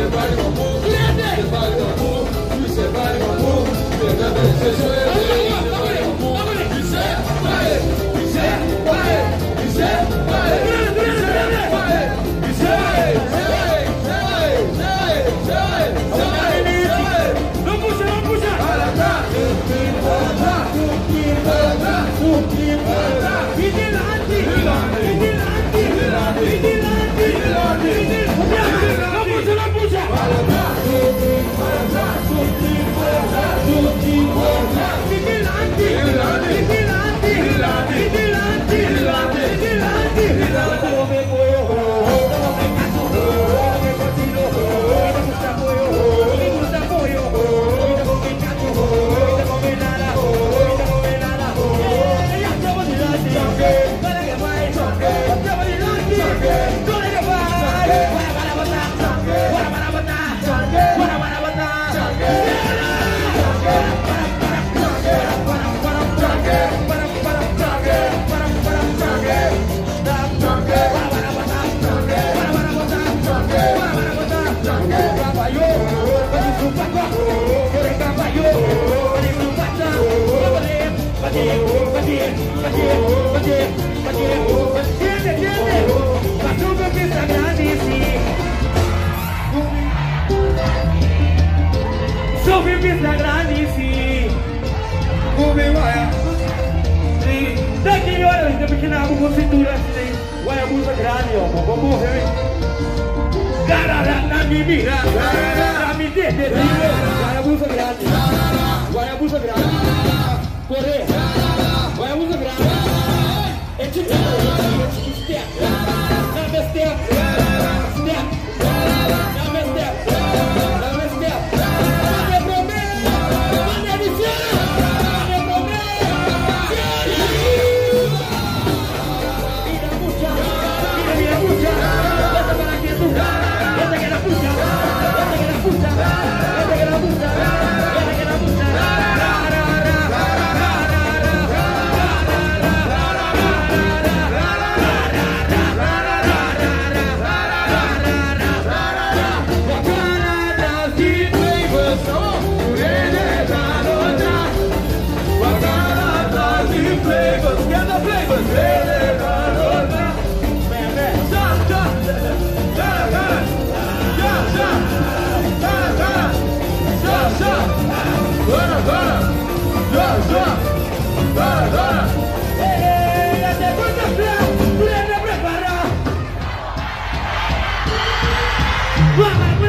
Você vale uma pouco, você vale você não vai dar, ele não vai dar, ele não vai dar, eu vou ler, fazer, fazer, fazer, fazer, fazer, fazer, fazer, fazer, o meu peito agradecer. Sou vivido agradecer. O meu olhar. Daqui horas, ainda pequena, com cintura assim. Ué, a música grande, ó, vou morrer, hein? na menina, pra me entender, Guarabu sagrado, Guarabu sagrado, correr, Guarabu sagrado, é tipo. Vamos!